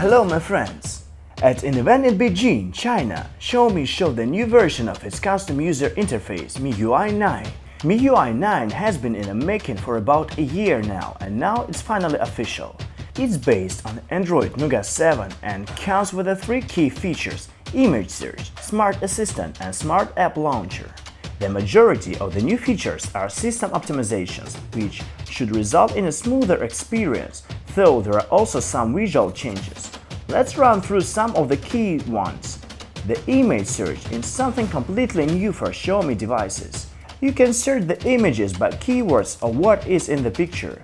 Hello my friends! At an event in Beijing, China, Xiaomi showed the new version of its custom user interface MIUI 9. MIUI 9 has been in the making for about a year now and now it's finally official. It's based on Android Nougat 7 and comes with the three key features Image Search, Smart Assistant and Smart App Launcher. The majority of the new features are system optimizations, which should result in a smoother experience, though there are also some visual changes. Let's run through some of the key ones. The image search is something completely new for Xiaomi devices. You can search the images by keywords of what is in the picture.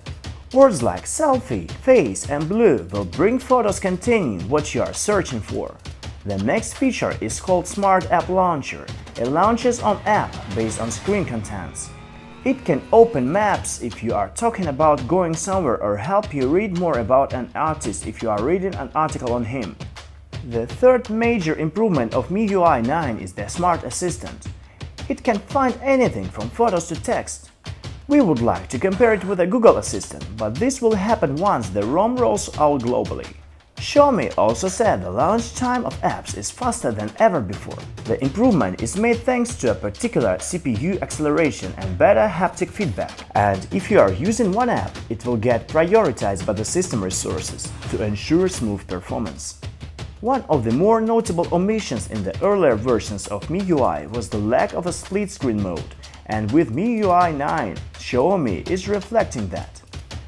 Words like selfie, face, and blue will bring photos containing what you are searching for. The next feature is called Smart App Launcher. It launches an app based on screen contents. It can open maps if you are talking about going somewhere or help you read more about an artist if you are reading an article on him. The third major improvement of MIUI 9 is the Smart Assistant. It can find anything from photos to text. We would like to compare it with a Google Assistant, but this will happen once the ROM rolls out globally. Xiaomi also said the launch time of apps is faster than ever before. The improvement is made thanks to a particular CPU acceleration and better haptic feedback. And if you are using one app, it will get prioritized by the system resources to ensure smooth performance. One of the more notable omissions in the earlier versions of MIUI was the lack of a split-screen mode, and with MIUI 9, Xiaomi is reflecting that.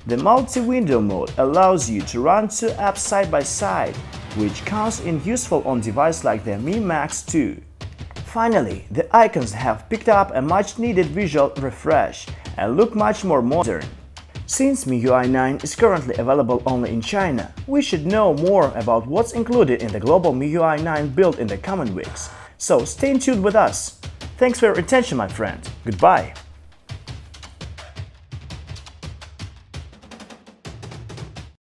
The multi-window mode allows you to run two apps side by side, which comes in useful on devices like the Mi Max 2. Finally, the icons have picked up a much-needed visual refresh and look much more modern. Since MIUI 9 is currently available only in China, we should know more about what's included in the global MIUI 9 build in the coming weeks, so stay tuned with us. Thanks for your attention my friend, goodbye!